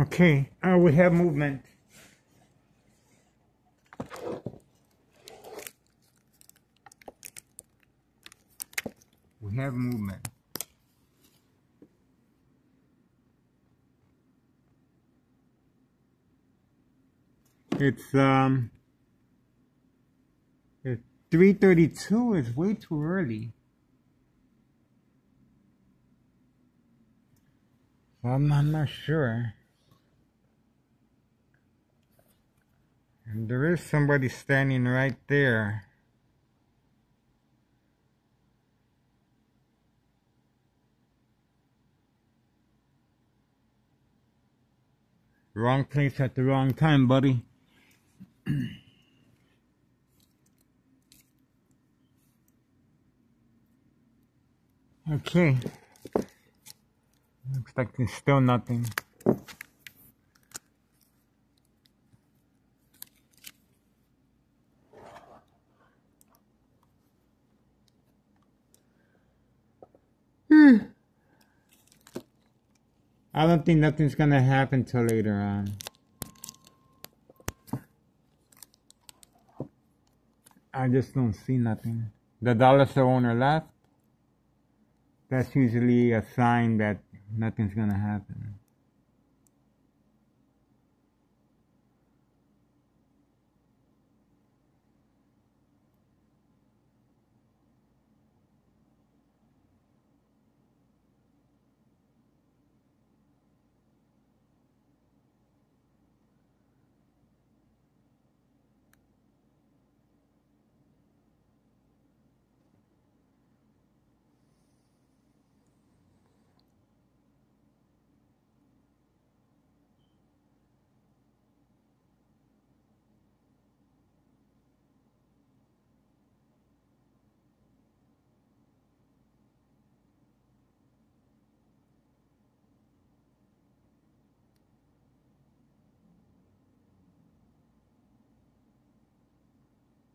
Okay, uh, we have movement. We have movement. It's um it's 332 It's way too early. I'm, I'm not sure. There is somebody standing right there. Wrong place at the wrong time, buddy. okay. Looks like there's still nothing. Hmm. I don't think nothing's gonna happen till later on. I just don't see nothing. The dollar store owner left. That's usually a sign that nothing's gonna happen.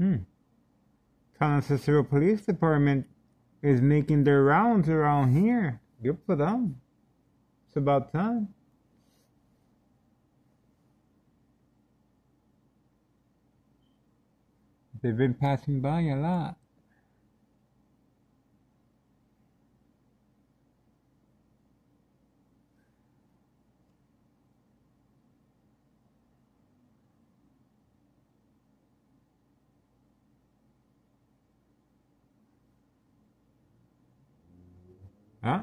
Hmm. Cicero Police Department is making their rounds around here. Good for them. It's about time. They've been passing by a lot. Huh?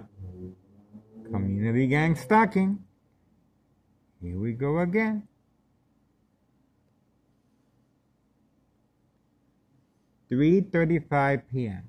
Community gang stalking. Here we go again. 3.35 p.m.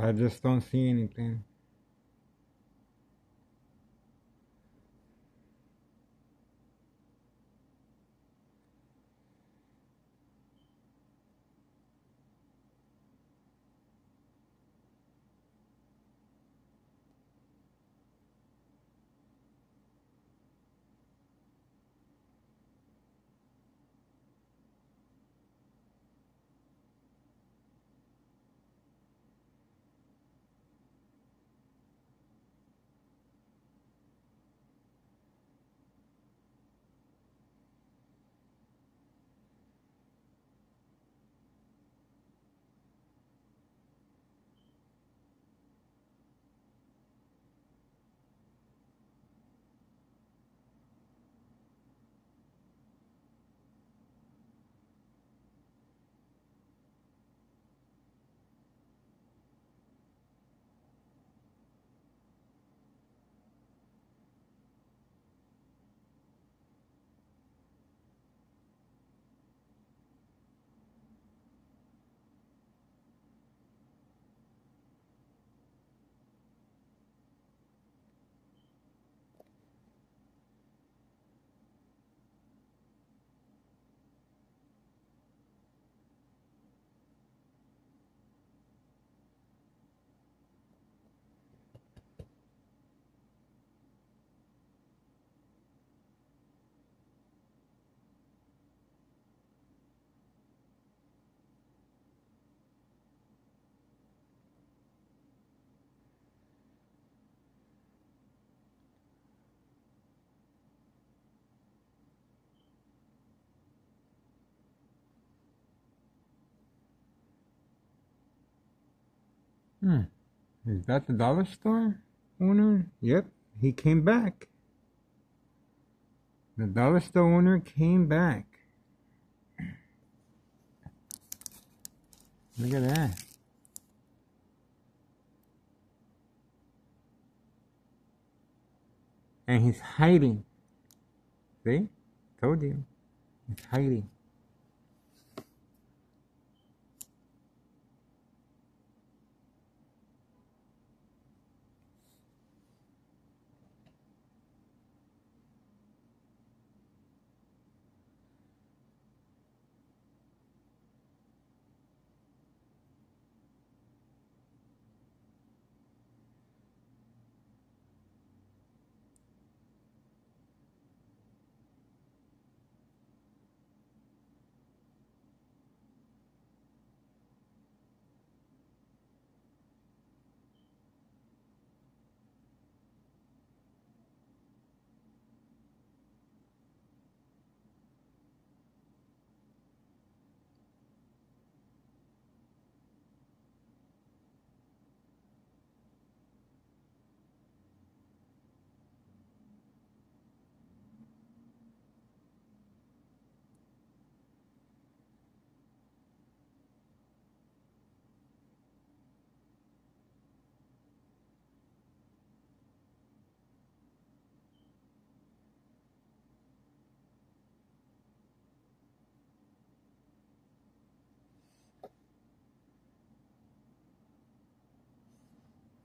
I just don't see anything. Hmm. Is that the dollar store owner? Yep, he came back. The dollar store owner came back. Look at that. And he's hiding. See? Told you. He's hiding.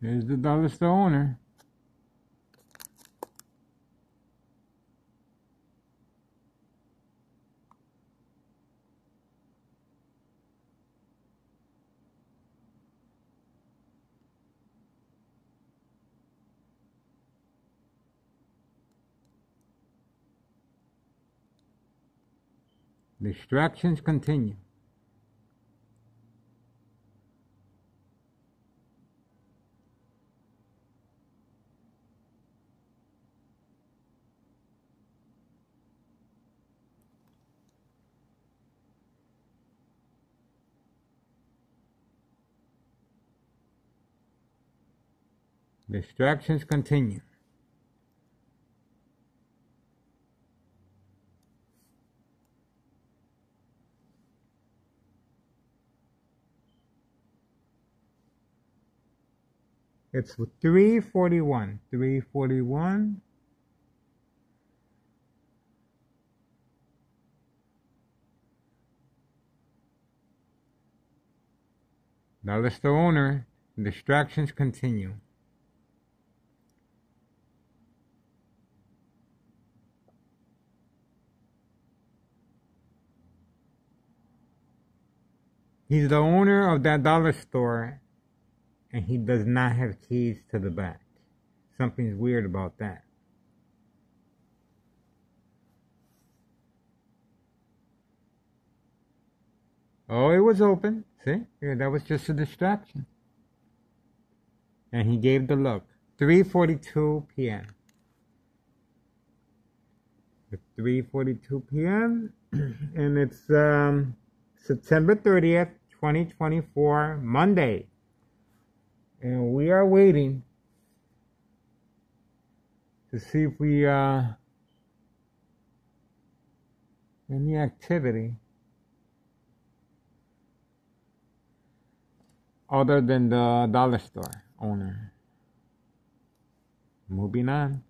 There's the dollar store owner. Distractions continue. Distractions continue. It's 341. 341. Now list the owner. Distractions continue. He's the owner of that dollar store and he does not have keys to the back. Something's weird about that. Oh, it was open. See? Yeah, that was just a distraction. And he gave the look. 3.42 p.m. 3.42 p.m. and it's um, September 30th, 2024, Monday. And we are waiting to see if we, uh, any activity other than the dollar store owner. Moving on.